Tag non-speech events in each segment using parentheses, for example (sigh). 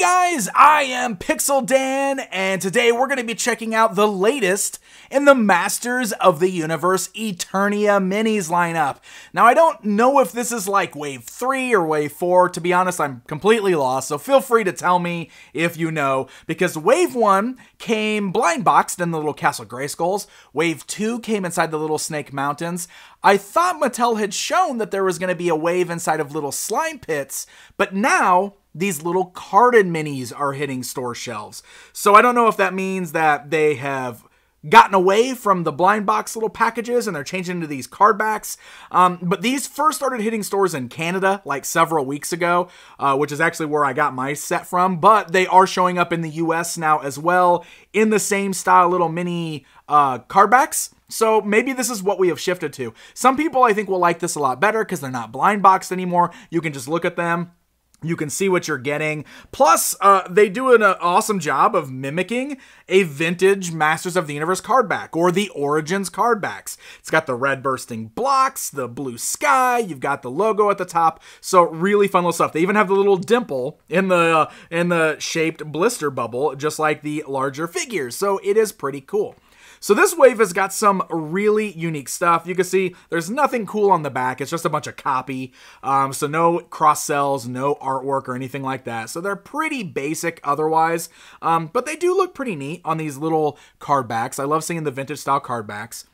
guys, I am Pixel Dan, and today we're going to be checking out the latest in the Masters of the Universe Eternia minis lineup. Now, I don't know if this is like Wave 3 or Wave 4. To be honest, I'm completely lost, so feel free to tell me if you know, because Wave 1 came blind boxed in the little Castle Grayskulls, Wave 2 came inside the Little Snake Mountains. I thought Mattel had shown that there was going to be a wave inside of Little Slime Pits, but now these little carded minis are hitting store shelves. So I don't know if that means that they have gotten away from the blind box little packages and they're changing into these card backs. Um, but these first started hitting stores in Canada like several weeks ago, uh, which is actually where I got my set from. But they are showing up in the US now as well in the same style little mini uh, card backs. So maybe this is what we have shifted to. Some people I think will like this a lot better because they're not blind boxed anymore. You can just look at them you can see what you're getting. Plus, uh, they do an uh, awesome job of mimicking a vintage Masters of the Universe card back or the Origins card backs. It's got the red bursting blocks, the blue sky, you've got the logo at the top. So really fun little stuff. They even have the little dimple in the uh, in the shaped blister bubble, just like the larger figures. So it is pretty cool. So this wave has got some really unique stuff. You can see there's nothing cool on the back. It's just a bunch of copy. Um, so no cross sells, no artwork or anything like that. So they're pretty basic otherwise. Um, but they do look pretty neat on these little card backs. I love seeing the vintage style card backs.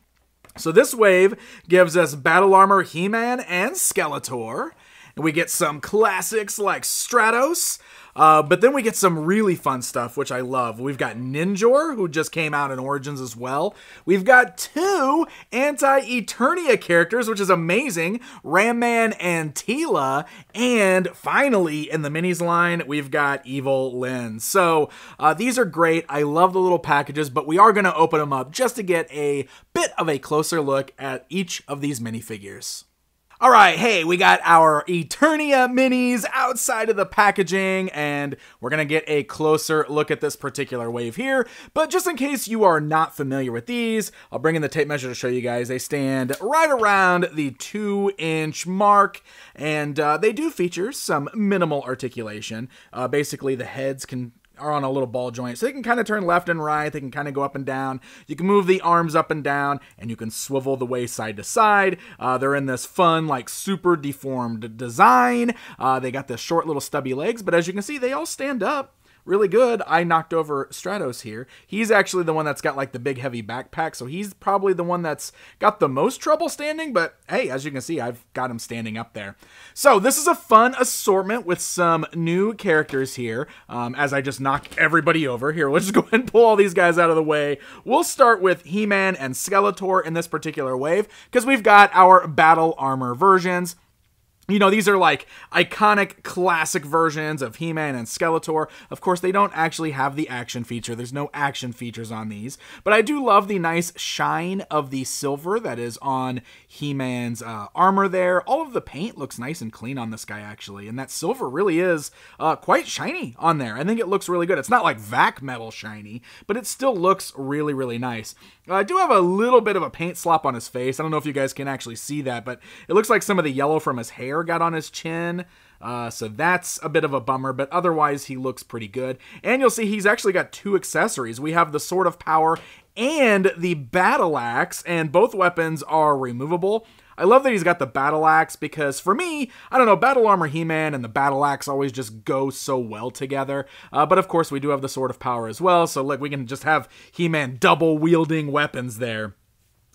So this wave gives us Battle Armor He-Man and Skeletor. And we get some classics like Stratos, uh, but then we get some really fun stuff, which I love. We've got Ninjor, who just came out in Origins as well. We've got two anti Eternia characters, which is amazing Ram Man and Teela. And finally, in the minis line, we've got Evil Lyn. So uh, these are great. I love the little packages, but we are going to open them up just to get a bit of a closer look at each of these minifigures. All right, hey, we got our Eternia minis outside of the packaging, and we're gonna get a closer look at this particular wave here. But just in case you are not familiar with these, I'll bring in the tape measure to show you guys. They stand right around the two inch mark, and uh, they do feature some minimal articulation. Uh, basically, the heads can are on a little ball joint. So they can kind of turn left and right. They can kind of go up and down. You can move the arms up and down, and you can swivel the way side to side. Uh, they're in this fun, like super deformed design. Uh, they got the short little stubby legs, but as you can see, they all stand up really good. I knocked over Stratos here. He's actually the one that's got like the big heavy backpack, so he's probably the one that's got the most trouble standing, but hey, as you can see, I've got him standing up there. So this is a fun assortment with some new characters here. Um, as I just knock everybody over here, let's just (laughs) go ahead and pull all these guys out of the way. We'll start with He-Man and Skeletor in this particular wave, because we've got our battle armor versions you know, these are like iconic classic versions of He Man and Skeletor. Of course, they don't actually have the action feature. There's no action features on these. But I do love the nice shine of the silver that is on He Man's uh, armor there. All of the paint looks nice and clean on this guy, actually. And that silver really is uh, quite shiny on there. I think it looks really good. It's not like vac metal shiny, but it still looks really, really nice. I do have a little bit of a paint slop on his face. I don't know if you guys can actually see that, but it looks like some of the yellow from his hair got on his chin. Uh, so that's a bit of a bummer, but otherwise he looks pretty good. And you'll see he's actually got two accessories. We have the Sword of Power and the Battle Axe, and both weapons are removable. I love that he's got the battle axe because for me, I don't know, battle armor He-Man and the battle axe always just go so well together. Uh, but of course, we do have the sword of power as well, so like we can just have He-Man double wielding weapons there.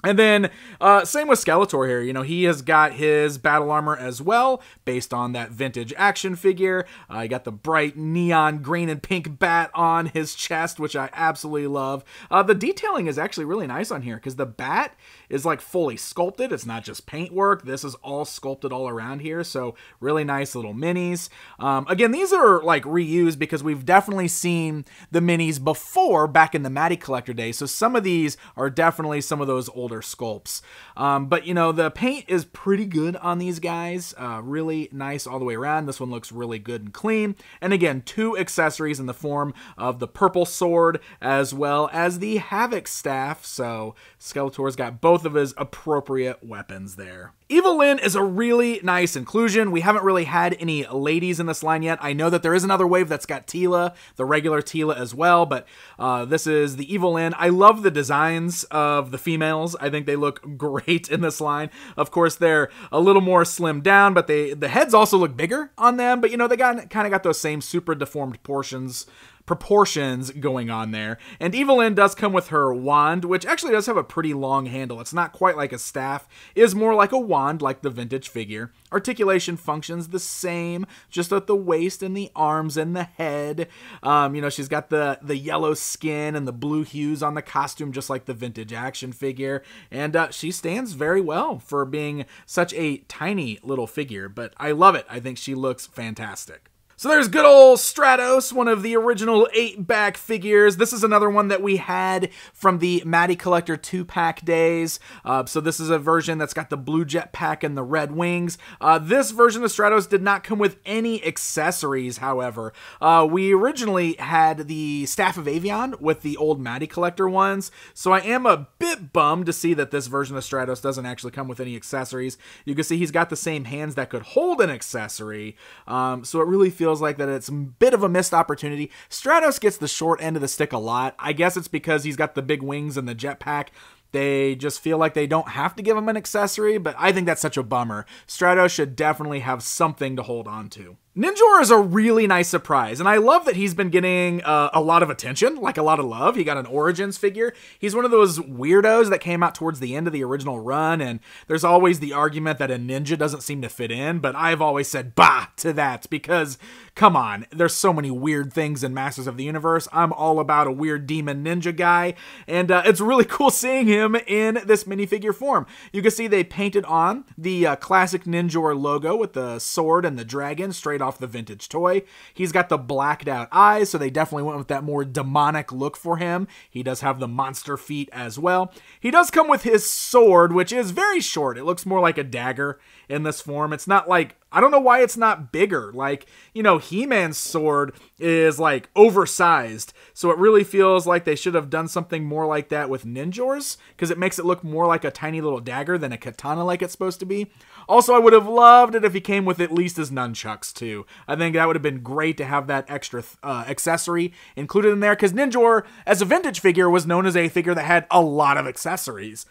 And then, uh, same with Skeletor here. You know, he has got his battle armor as well, based on that vintage action figure. Uh, got the bright neon green and pink bat on his chest, which I absolutely love. Uh, the detailing is actually really nice on here because the bat is like fully sculpted. It's not just paintwork. This is all sculpted all around here. So really nice little minis. Um, again, these are like reused because we've definitely seen the minis before back in the Matty Collector days. So some of these are definitely some of those old older sculpts. Um, but you know, the paint is pretty good on these guys. Uh, really nice all the way around. This one looks really good and clean. And again, two accessories in the form of the purple sword as well as the Havoc staff. So Skeletor's got both of his appropriate weapons there. Evil-Lyn is a really nice inclusion. We haven't really had any ladies in this line yet. I know that there is another wave that's got Teela, the regular Teela as well, but uh, this is the Evil-Lyn. I love the designs of the females. I think they look great in this line. Of course, they're a little more slimmed down, but they the heads also look bigger on them. But you know, they got kind of got those same super deformed portions proportions going on there. And Evil-Lyn does come with her wand, which actually does have a pretty long handle. It's not quite like a staff, it is more like a wand, like the vintage figure. Articulation functions the same, just at the waist and the arms and the head. Um, you know, she's got the the yellow skin and the blue hues on the costume, just like the vintage action figure. And uh, she stands very well for being such a tiny little figure. But I love it. I think she looks fantastic. So there's good old Stratos, one of the original eight back figures. This is another one that we had from the Matty Collector two pack days. Uh, so this is a version that's got the blue jet pack and the red wings. Uh, this version of Stratos did not come with any accessories, however. Uh, we originally had the Staff of Avion with the old Matty Collector ones. So I am a bit bummed to see that this version of Stratos doesn't actually come with any accessories. You can see he's got the same hands that could hold an accessory. Um, so it really feels feels like that it's a bit of a missed opportunity. Stratos gets the short end of the stick a lot. I guess it's because he's got the big wings and the jetpack. They just feel like they don't have to give him an accessory, but I think that's such a bummer. Stratos should definitely have something to hold on to. Ninjor is a really nice surprise, and I love that he's been getting uh, a lot of attention, like a lot of love. He got an Origins figure. He's one of those weirdos that came out towards the end of the original run, and there's always the argument that a ninja doesn't seem to fit in, but I've always said bah to that because, come on, there's so many weird things in Masters of the Universe. I'm all about a weird demon ninja guy, and uh, it's really (laughs) cool seeing him in this minifigure form. You can see they painted on the uh, classic Ninjor logo with the sword and the dragon straight straight off the vintage toy. He's got the blacked out eyes, so they definitely went with that more demonic look for him. He does have the monster feet as well. He does come with his sword, which is very short. It looks more like a dagger in this form. It's not like I don't know why it's not bigger. Like, you know, He Man's sword is like oversized. So it really feels like they should have done something more like that with Ninjors because it makes it look more like a tiny little dagger than a katana like it's supposed to be. Also, I would have loved it if he came with at least his nunchucks too. I think that would have been great to have that extra uh, accessory included in there because Ninjor, as a vintage figure, was known as a figure that had a lot of accessories.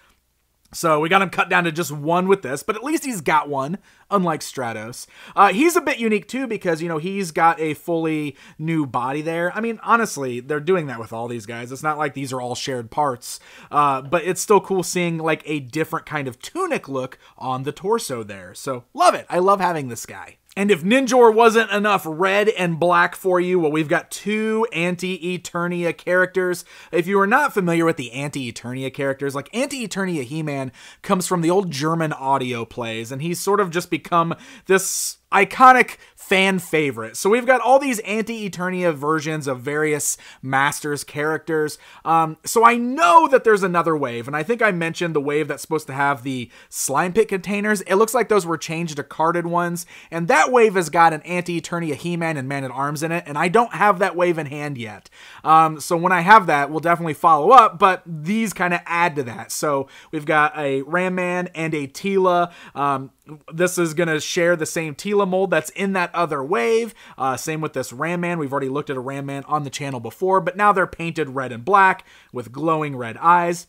So we got him cut down to just one with this, but at least he's got one, unlike Stratos. Uh, he's a bit unique too because, you know, he's got a fully new body there. I mean, honestly, they're doing that with all these guys. It's not like these are all shared parts, uh, but it's still cool seeing like a different kind of tunic look on the torso there. So love it. I love having this guy. And if Ninjor wasn't enough red and black for you, well, we've got two Anti Eternia characters. If you are not familiar with the Anti Eternia characters, like Anti Eternia He Man comes from the old German audio plays, and he's sort of just become this iconic fan favorite. So we've got all these anti-Eternia versions of various Masters characters. Um, so I know that there's another wave, and I think I mentioned the wave that's supposed to have the slime pit containers. It looks like those were changed to carded ones, and that wave has got an anti-Eternia He-Man and Man-at-Arms in it, and I don't have that wave in hand yet. Um, so when I have that, we'll definitely follow up, but these kind of add to that. So we've got a Ram Man and a Teela. Um, this is going to share the same Teela mold that's in that other wave. Uh, same with this Ram Man. We've already looked at a Ram Man on the channel before, but now they're painted red and black with glowing red eyes.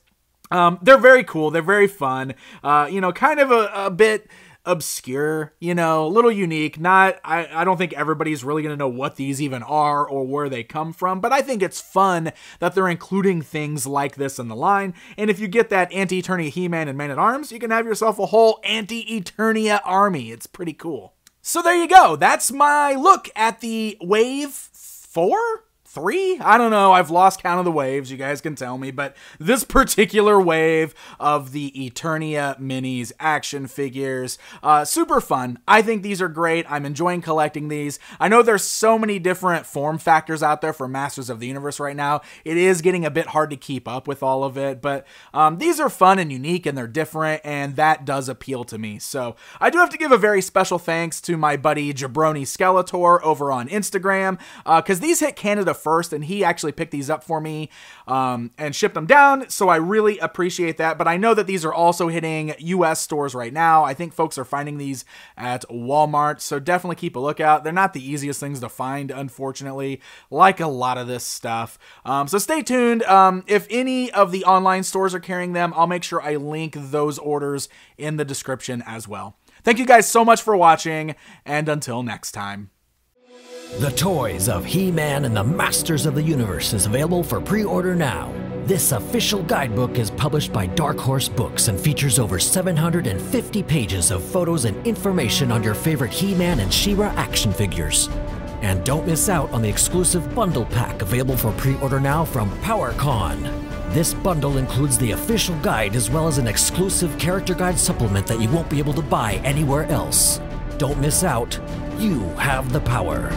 Um, they're very cool. They're very fun. Uh, you know, kind of a, a bit obscure, you know, a little unique. Not, I, I don't think everybody's really going to know what these even are or where they come from, but I think it's fun that they're including things like this in the line. And if you get that Anti Eternia He Man and Man at Arms, you can have yourself a whole Anti Eternia army. It's pretty cool. So there you go. That's my look at the Wave 4? Three. I don't know. I've lost count of the waves. You guys can tell me. But this particular wave of the Eternia minis action figures, uh, super fun. I think these are great. I'm enjoying collecting these. I know there's so many different form factors out there for Masters of the Universe right now. It is getting a bit hard to keep up with all of it. But um, these are fun and unique and they're different. And that does appeal to me. So I do have to give a very special thanks to my buddy Jabroni Skeletor over on Instagram because uh, these hit Canada first, and he actually picked these up for me um, and shipped them down. So I really appreciate that. But I know that these are also hitting US stores right now. I think folks are finding these at Walmart. So definitely keep a lookout. They're not the easiest things to find, unfortunately, like a lot of this stuff. Um, so stay tuned. Um, if any of the online stores are carrying them, I'll make sure I link those orders in the description as well. Thank you guys so much for watching, and until next time. The Toys of He-Man and the Masters of the Universe is available for pre-order now. This official guidebook is published by Dark Horse Books and features over 750 pages of photos and information on your favorite He-Man and She-Ra action figures. And don't miss out on the exclusive bundle pack available for pre-order now from PowerCon. This bundle includes the official guide as well as an exclusive character guide supplement that you won't be able to buy anywhere else. Don't miss out. You have the power.